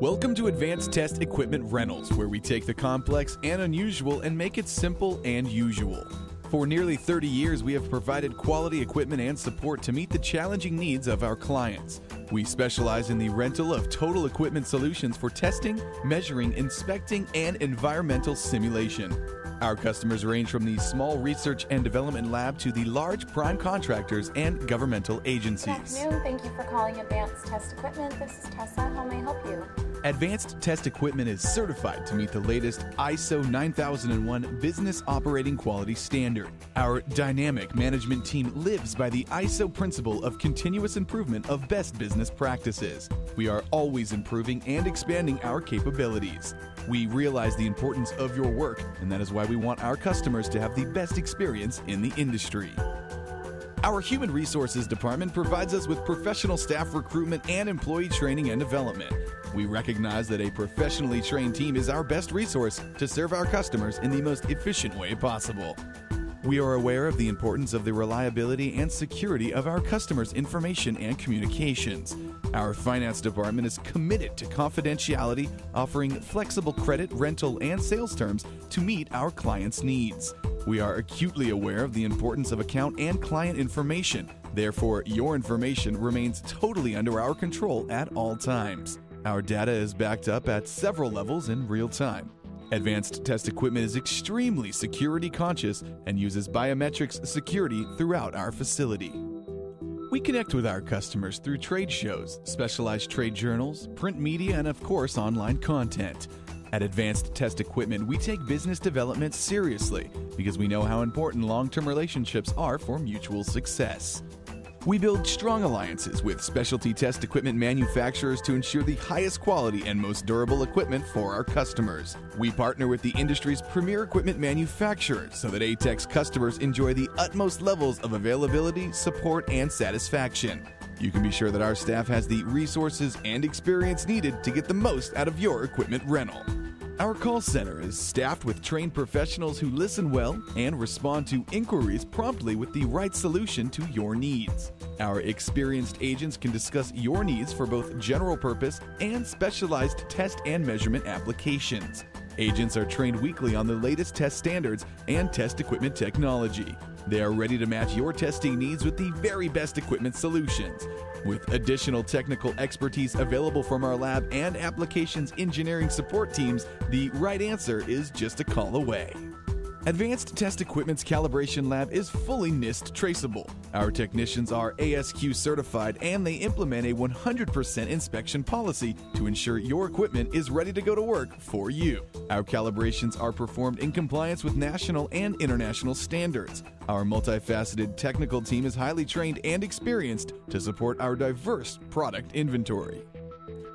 Welcome to Advanced Test Equipment Rentals, where we take the complex and unusual and make it simple and usual. For nearly 30 years, we have provided quality equipment and support to meet the challenging needs of our clients. We specialize in the rental of total equipment solutions for testing, measuring, inspecting, and environmental simulation. Our customers range from the small research and development lab to the large prime contractors and governmental agencies. Good afternoon. Thank you for calling Advanced Test Equipment. This is Tessa. How may I help you? Advanced Test Equipment is certified to meet the latest ISO 9001 Business Operating Quality Standard. Our dynamic management team lives by the ISO principle of continuous improvement of best business practices. We are always improving and expanding our capabilities. We realize the importance of your work, and that is why we want our customers to have the best experience in the industry. Our Human Resources Department provides us with professional staff recruitment and employee training and development. We recognize that a professionally trained team is our best resource to serve our customers in the most efficient way possible. We are aware of the importance of the reliability and security of our customers' information and communications. Our finance department is committed to confidentiality, offering flexible credit, rental, and sales terms to meet our clients' needs. We are acutely aware of the importance of account and client information. Therefore, your information remains totally under our control at all times. Our data is backed up at several levels in real time. Advanced Test Equipment is extremely security conscious and uses biometrics security throughout our facility. We connect with our customers through trade shows, specialized trade journals, print media, and of course, online content. At Advanced Test Equipment, we take business development seriously because we know how important long term relationships are for mutual success. We build strong alliances with specialty test equipment manufacturers to ensure the highest quality and most durable equipment for our customers. We partner with the industry's premier equipment manufacturers so that ATEC's customers enjoy the utmost levels of availability, support, and satisfaction. You can be sure that our staff has the resources and experience needed to get the most out of your equipment rental. Our call center is staffed with trained professionals who listen well and respond to inquiries promptly with the right solution to your needs. Our experienced agents can discuss your needs for both general purpose and specialized test and measurement applications. Agents are trained weekly on the latest test standards and test equipment technology. They are ready to match your testing needs with the very best equipment solutions. With additional technical expertise available from our lab and applications engineering support teams, the right answer is just a call away. Advanced Test Equipment's calibration lab is fully NIST traceable. Our technicians are ASQ certified and they implement a 100% inspection policy to ensure your equipment is ready to go to work for you. Our calibrations are performed in compliance with national and international standards. Our multifaceted technical team is highly trained and experienced to support our diverse product inventory.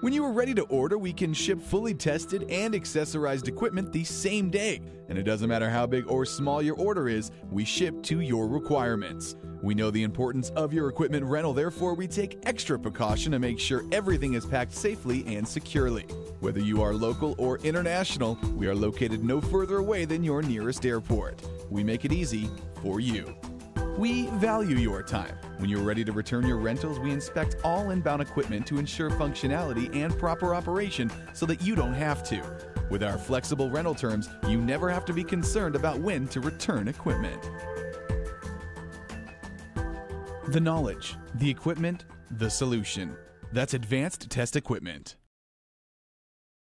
When you are ready to order, we can ship fully tested and accessorized equipment the same day. And it doesn't matter how big or small your order is, we ship to your requirements. We know the importance of your equipment rental, therefore, we take extra precaution to make sure everything is packed safely and securely. Whether you are local or international, we are located no further away than your nearest airport. We make it easy for you. We value your time. When you're ready to return your rentals, we inspect all inbound equipment to ensure functionality and proper operation so that you don't have to. With our flexible rental terms, you never have to be concerned about when to return equipment. The knowledge, the equipment, the solution. That's Advanced Test Equipment.